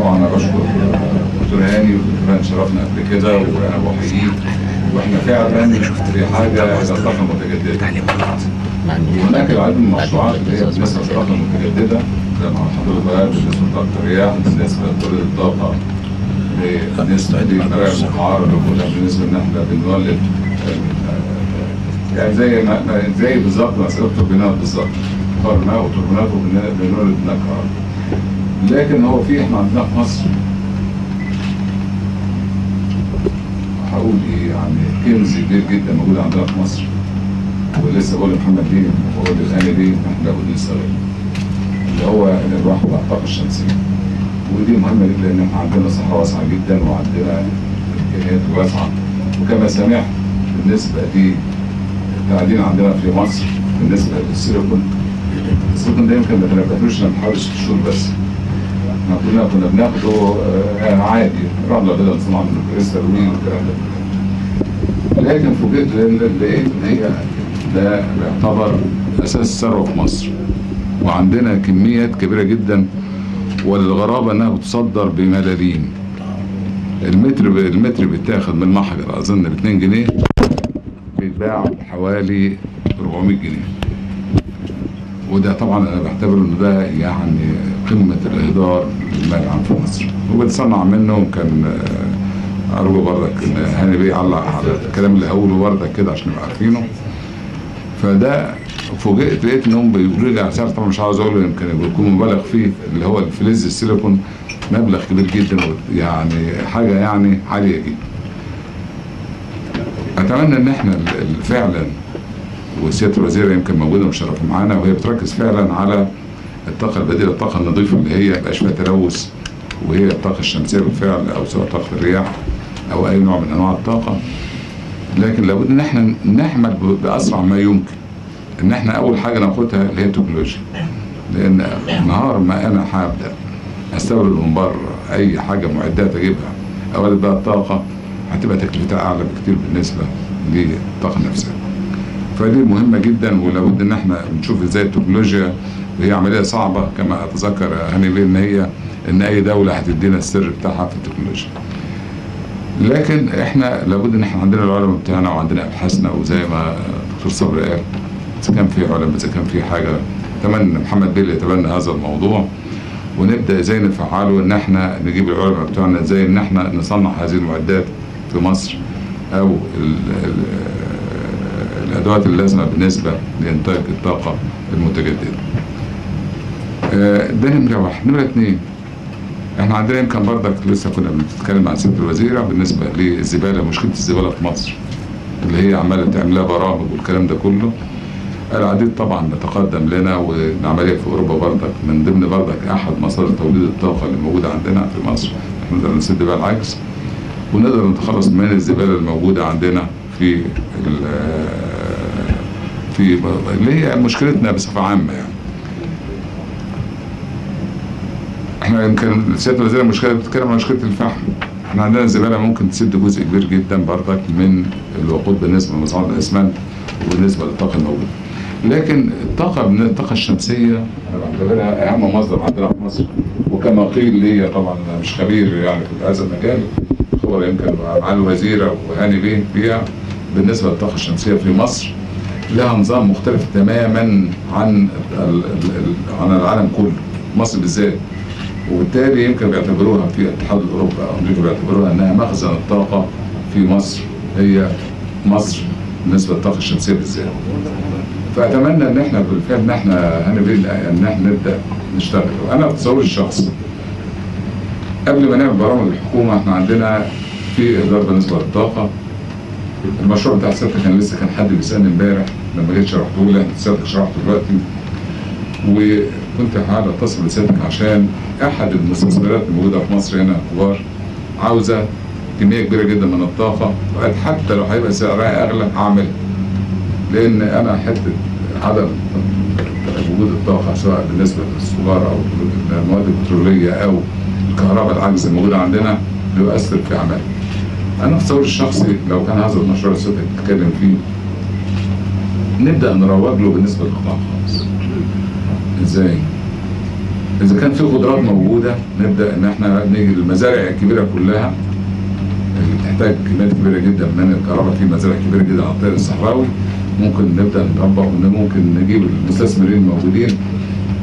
طبعا أنا بشكر دكتور هاني ودكتور هاني شرفنا قبل كده وأنا بحييه وإحنا فعلا في حاجة إلى الطاقه المتجدده وهناك العديد من المشروعات اللي هي بالنسبة للطاقه المتجددة. زي ما حضرتك بالنسبة لطاقه الرياح بالنسبة لتوليد الطاقة بالنسبة للمراكب المعارضه كلها بالنسبة إن إحنا بنولد يعني زي ما زي بالظبط مساله التوربينات بالظبط. ماء وتوربينات وبنولد كهرباء لكن هو في إحنا عندنا في مصر. هقول إيه؟ يعني كنز كبير جدا موجود عندنا في مصر. ولسه بقول لمحمد دين بقول للهاني دين إحنا لابد نستغل اللي هو الارواح والطاقه الشمسية. ودي مهمة جدا لأن إحنا عندنا صحراء واسعة جدا وعندنا إمكانيات واسعة. وكما سمعت بالنسبة للتعدين عندنا في مصر بالنسبة للسيليكون. السيليكون ده يمكن ما الا من حوالي ست شهور بس. إحنا كنا كنا بناخده آه، عادي. رمله بدل صناعة من الكريستال وي والكلام ده. لكن فوجئت لقيت ان هي ده يعتبر أساس الثروه في مصر. وعندنا كميات كبيرة جدا وللغرابه إنها بتصدر بملاليم المتر ب- المتر بيتاخد من المحجر أظن ب 2 جنيه بيتباع بحوالي 400 جنيه. وده طبعا أنا بعتبره إن ده يعني قمة الإهدار للمال العام في مصر. وبتصنع منه كان آه، ارجو برضك إن هاني بيه على الكلام اللي هقوله برضك كده عشان نبقى عارفينه. فده فوجئت لقيت انهم بيقولوا لي على سعر طبعا مش عاوز أقول يمكن يكون مبالغ فيه اللي هو الفلز السيليكون مبلغ كبير جدا يعني حاجة يعني عالية جدا. أتمنى إن إحنا فعلا وسيادة الوزيره يمكن موجودة مشرفه معانا وهي بتركز فعلا على الطاقة البديلة الطاقة النظيفة اللي هي مبقاش فيها تلوث وهي الطاقة الشمسية بالفعل أو سواء طاقة الرياح أو أي نوع من أنواع الطاقة. لكن لابد إن إحنا نعمل بأسرع ما يمكن. إن إحنا أول حاجة ناخدها اللي هي التكنولوجيا. لأن نهار ما أنا هبدأ أستورد من بره أي حاجة معدات أجيبها اولد بقى الطاقة هتبقى تكلفتها أعلى بكتير بالنسبة للطاقة نفسها. فدي مهمة جدا ولابد إن إحنا نشوف إزاي التكنولوجيا وهي عملية صعبة كما أتذكر هاني بيه إن هي إن أي دولة هتدينا السر بتاعها في التكنولوجيا لكن إحنا لابد إن إحنا عندنا العلماء بتاعنا وعندنا أبحاثنا وزي ما دكتور صبري قال إذا كان في علماء إذا كان في حاجة أتمنى محمد بيلي يتبنى هذا الموضوع ونبدأ إزاي نفعله إن إحنا نجيب العلماء بتوعنا إزاي إن إحنا نصنع هذه المعدات في مصر أو ال ال الأدوات اللازمة بالنسبة لإنتاج الطاقة المتجددة. ده نمره واحد، نمرة اثنين إحنا عندنا يمكن برضك لسه كنا بنتكلم عن سياده الوزيرة بالنسبة للزباله مشكلة الزباله في مصر اللي هي عمالة تعمل لها برامج والكلام ده كله. العديد طبعا تقدم لنا والعملية في أوروبا برضك من ضمن برضك أحد مصادر توليد الطاقة اللي موجودة عندنا في مصر. إحنا نقدر نسد بيها العجز ونقدر نتخلص من الزبالة الموجودة عندنا في في اللي هي مشكلتنا بصفة عامة يعني. إحنا يمكن سيادة الوزير المشكلة بتتكلم عن مشكلة الفحم. إحنا عندنا الزباله ممكن تسد جزء كبير جدا برضك من الوقود بالنسبة لمصانع الأسمنت وبالنسبة للطاقة الموجودة. لكن الطاقة من الطاقة الشمسية بعتبرها أهم مصدر عندنا في مصر. وكما قيل لي طبعا مش خبير يعني في هذا المجال خبر يمكن مع الوزيره وهاني بيه فيها بالنسبة للطاقة الشمسية في مصر. لها نظام مختلف تماما عن عن العالم كله مصر بالذات. وبالتالي يمكن بيعتبروها في الاتحاد الأوروبي أو أمريكا بيعتبروها إنها مخزن الطاقة في مصر. هي مصر بالنسبة للطاقه الشمسية بالذات. فأتمنى إن إحنا بالفعل إن إحنا هنبتدي إن إحنا نبدأ نشتغل. وأنا تصوري الشخصي قبل ما نعمل برامج الحكومة إحنا عندنا في اهدار بالنسبة للطاقة. المشروع بتاع سيادتك كان لسه كان حد بيسألني امبارح لما جيت شرحته له. سيادتك شرحته دلوقتي. وكنت حابب اتصل بسيادتك عشان أحد المستثمرات الموجودة في مصر هنا كبار عاوزة كمية كبيرة جدا من الطاقة وقالت حتى لو هيبقى سعرها أغلى هعمل لأن أنا حتة عدم وجود الطاقة سواء بالنسبة للسولار أو المواد البترولية أو الكهرباء العجز الموجودة عندنا بيؤثر في عملي. أنا في تصوري الشخصي لو كان هذا المشروع اللي سيادتك بتتكلم فيه نبدأ نروج له بالنسبة للقطاع الخاص. إزاي؟ إذا كان في قدرات موجودة نبدأ إن إحنا نيجي للمزارع الكبيرة كلها. اللي بتحتاج كميات كبيرة جدا من الكهرباء في مزارع كبيرة جدا على الطريق الصحراوي. ممكن نبدأ نطبق ممكن نجيب المستثمرين الموجودين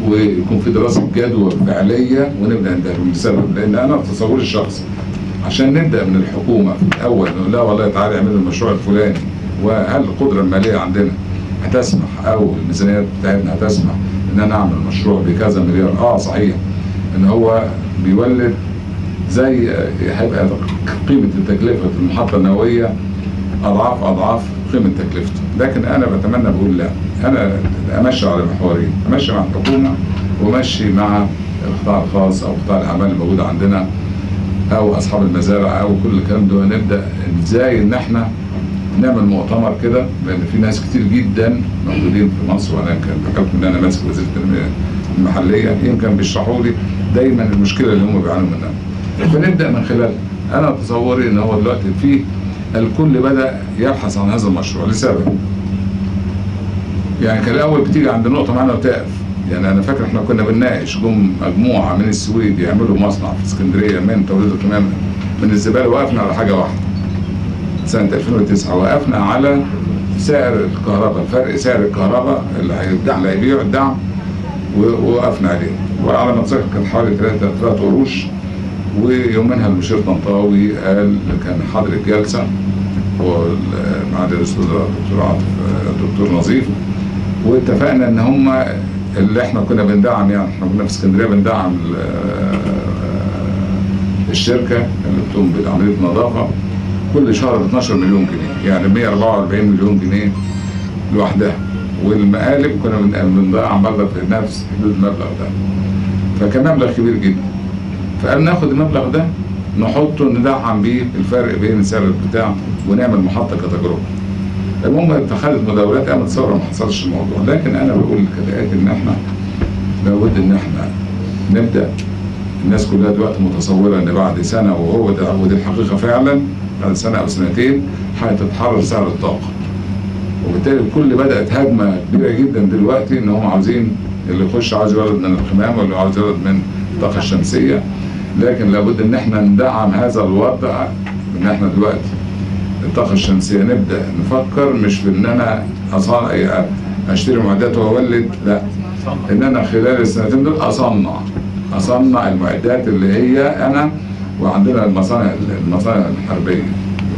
ويكون في دراسة جدوى فعلية ونبدأ نديرهم لسبب لأن أنا في تصوري الشخصي عشان نبدأ من الحكومة في الأول لا والله تعالى اعمل المشروع الفلاني وهل القدرة المالية عندنا هتسمح أو الميزانيات بتاعتنا هتسمح. إن أنا أعمل مشروع بكذا مليار. آه صحيح. إن هو بيولد زي هيبقى قيمة تكلفه المحطة النووية أضعاف أضعاف قيمة تكلفته. لكن أنا بتمنى بقول لا. أنا أمشي على محورين أمشي مع الحكومة وأمشي مع القطاع الخاص أو قطاع الأعمال الموجوده عندنا أو أصحاب المزارع أو كل الكلام ده. نبدأ إزاي إن إحنا نعمل مؤتمر كده لأن في ناس كتير جدا موجودين في مصر وأنا كان بحكم إن أنا ماسك وزيره التنمية المحلية يمكن بيشرحوا لي دايما المشكلة اللي هم بيعانوا منها. فنبدا من خلال أنا تصوري إن هو دلوقتي في الكل بدأ يبحث عن هذا المشروع لسبب. يعني كان الأول بتيجي عند نقطة معانا وتقف. يعني أنا فاكر إحنا كنا بنناقش جم مجموعة من السويد يعملوا مصنع في اسكندرية من توليد القمامة. من الزبالة وقفنا على حاجة واحدة. سنة 2009 وقفنا على سعر الكهرباء فرق سعر الكهرباء اللي هيبدع اللي هيبيع الدعم ووقفنا عليه. وعلى ما اتذكر كان حوالي 3 3 قروش ويومها المشير طنطاوي قال كان حاضر الجلسة مع الأستاذ الدكتور عاطف الدكتور نظيف واتفقنا إن هم اللي إحنا كنا بندعم يعني إحنا كنا في اسكندرية بندعم الشركة اللي بتقوم بعمليه نظافه كل شهر ب 12 مليون جنيه يعني 144 مليون جنيه لوحدها. والمقالب كنا مبلغ في نفس حدود المبلغ ده. فكان مبلغ كبير جدا. فقال ناخد المبلغ ده نحطه ندعم بيه الفرق بين سعر البتاع ونعمل محطة كتجربة. المهم اتخذت مداولات أنا متصور ما حصلش الموضوع. لكن أنا بقول كالآتي إن إحنا لابد إن إحنا نبدأ. الناس كلها دلوقتي متصورة إن بعد سنة وهو ده ودي الحقيقة فعلا. بعد سنة أو سنتين هتتحرر سعر الطاقة. وبالتالي الكل بدأت هجمة كبيرة جدا دلوقتي إن هم عاوزين اللي يخش عاوز يولد من القمامه واللي عاوز يولد من الطاقة الشمسية. لكن لابد إن إحنا ندعم هذا الوضع إن إحنا دلوقتي. الطاقة الشمسية نبدأ نفكر مش في إن أنا أصنع أشتري معدات وأولد لا. إن أنا خلال السنتين دول أصنع. أصنع المعدات اللي هي أنا وعندنا المصانع المصانع الحربية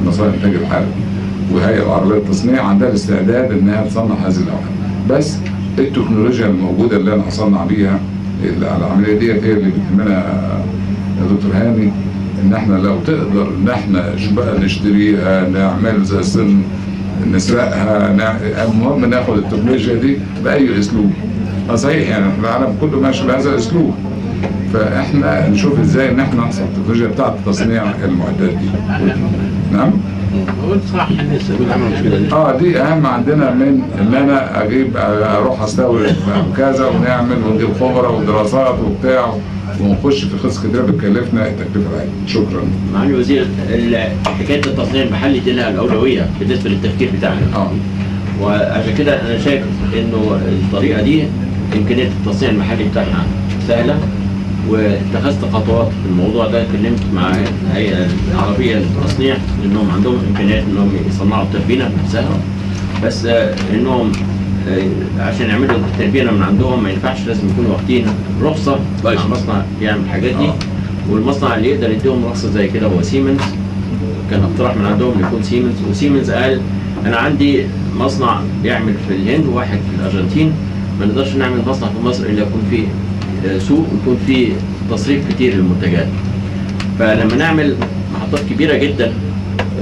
مصانع الانتاج الحربي وهيئه العربية للتصنيع عندها الاستعداد إنها تصنع هذه الاوعيه بس التكنولوجيا الموجودة اللي أنا هصنع بيها العملية ديت هي اللي بتهمنا يا دكتور هاني إن إحنا لو تقدر إن إحنا بقى نشتريها نعمل زي السن نسرقها المهم ناخد التكنولوجيا دي بأي أسلوب. صحيح يعني العالم كله ماشي بهذا الأسلوب. فإحنا نشوف إزاي إن إحنا نحصل التكنولوجيا بتاعت تصنيع المعدات دي. نعم؟ صح الناس آه دي أهم عندنا من إن أنا أجيب أروح أستورد كذا ونعمل ونجيب خبرة ودراسات وبتاع ونخش في قصص كتير بتكلفنا التكلفة العالية. شكرا. معالي الوزير ال- حكاية التصنيع المحلي دي لها الأولوية بالنسبة للتفكير بتاعنا. آه. وعشان كده أنا شايف إنه الطريقة دي إمكانية التصنيع المحلي بتاعها سهلة. واتخذت خطوات في الموضوع ده اتكلمت مع الهيئه العربيه للتصنيع لأنهم عندهم إمكانيات إنهم يصنعوا التربينة نفسها بس آه، إنهم آه، عشان يعملوا التربينة من عندهم ما ينفعش لازم يكونوا واخدين رخصة مع مصنع بيعمل الحاجات دي. آه. والمصنع اللي يقدر يديهم رخصة زي كده هو سيمنز كان اقتراح من عندهم يكون سيمنز وسيمنز قال أنا عندي مصنع بيعمل في الهند وواحد في الأرجنتين. ما نقدرش نعمل مصنع في مصر إلا يكون فيه سوق ويكون فيه تصريف كتير للمنتجات. فلما نعمل محطات كبيرة جدا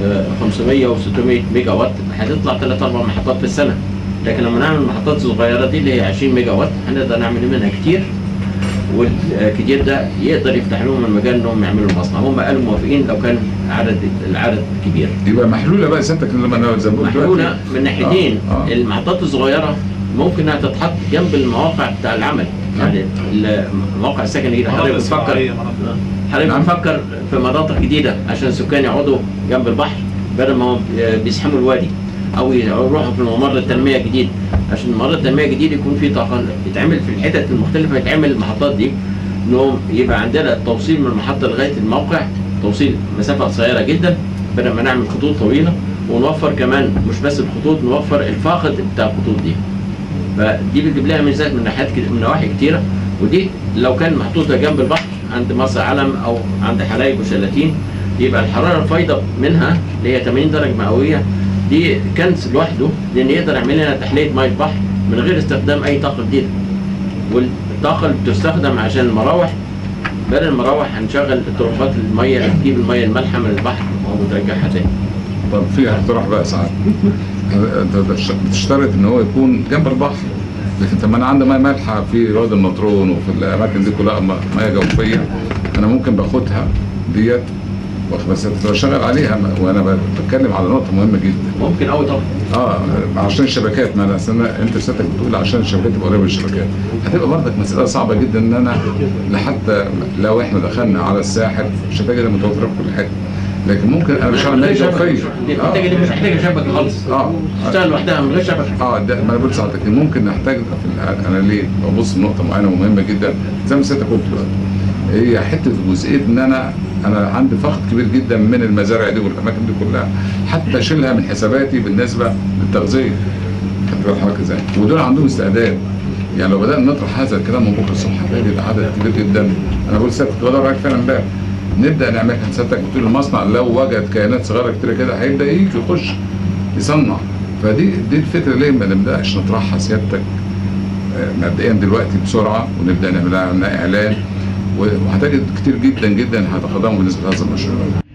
آه، 500 و600 ميجا وات هتطلع ثلاث أربع محطات في السنة. لكن لما نعمل المحطات الصغيره دي اللي هي 20 ميجا وات هنقدر نعمل منها كتير والكتير ده يقدر يفتح لهم المجال انهم يعملوا مصنع. هم قالوا موافقين لو كان عدد العدد كبير. يبقى محلولة بقى سيادتك لما أنا زي ما دلوقتي. من ناحيتين. آه، آه. المحطات الصغيرة ممكن إنها تتحط جنب المواقع بتاع العمل. يعني المواقع السكن الجديدة حضرتك بتفكر حضرتك نعم. بتفكر في مناطق جديدة عشان السكان يقعدوا جنب البحر بدل ما هم بيزحموا الوادي أو يروحوا في ممر التنمية الجديد؟ عشان ممر التنمية الجديد يكون فيه طاقة يتعمل في الحتت المختلفة يتعمل المحطات دي إنهم يبقى عندنا التوصيل من المحطة لغاية الموقع توصيل مسافة قصيرة جدا بدل ما نعمل خطوط طويلة ونوفر كمان مش بس الخطوط نوفر الفاقد بتاع الخطوط دي. فدي بتجيب لها ميزات من ناحيات كت- من نواحي كتيرة ودي لو كان محطوطه جنب البحر عند مرسى علم أو عند حلايب وشلاتين يبقى الحرارة الفايضة منها اللي هي 80 درجة مئوية دي كنز لوحده لأن يقدر يعمل لنا تحلية مية بحر من غير استخدام أي طاقة جديدة. والطاقة اللي بتستخدم عشان المراوح بدل المراوح هنشغل طرقات المية اللي تجيب المية المالحة من البحر وترجعها تاني. طب في اقتراح بقى ساعات. بتشترط إن هو يكون جنب البحر. لكن طب ما أنا عندي مية مالحه في وادي النطرون وفي الأماكن دي كلها مية جوفية أنا ممكن باخدها ديت بس بشتغل عليها وأنا بتكلم على نقطة مهمة جدا. ممكن قوي طبعا. آه عشان الشبكات ما أنا أنت سيادتك بتقول عشان الشبكات تبقى قريبة من الشبكات. هتبقى برضك مسألة صعبة جدا إن أنا لحتى لو إحنا دخلنا على الساحل مش هتلاقي متوفره في كل حتة. لكن ممكن أنا بشتغل ميه جوفيه المنتجه دي مش محتاجه شبكه خالص. آه. تشتغل لوحدها من غير شبكه آه ده ما أنا بقول ساعتك ممكن نحتاج أنا ليه ببص لنقطه معينة ومهمه جدا زي ما سيادتك قلت دلوقتي. هي حتة جزئية إن أنا أنا عندي فقد كبير جدا من المزارع دي والأماكن دي كلها حتى أشيلها من حساباتي بالنسبة للتغذية. خدت بال حضرتك إزاي؟ ودول عندهم استعداد. يعني لو بدأنا نطرح هذا الكلام من بكرة الصبح هتلاقي عدد كبير جدا. أنا بقول سيادتك كنت بدور عليك فعلا امبارح نبدأ نعمل سيادتك بتقول المصنع. لو وجد كائنات صغيرة كتير كده هيبدأ يجي يخش يصنع. فدي دي الفكرة ليه ما نبدأش نطرحها سيادتك آه، مبدئيا دلوقتي بسرعة ونبدأ نعمل لها إعلان. وهتجد كتير جدا جدا هيتقدموا بالنسبة لهذا المشروع.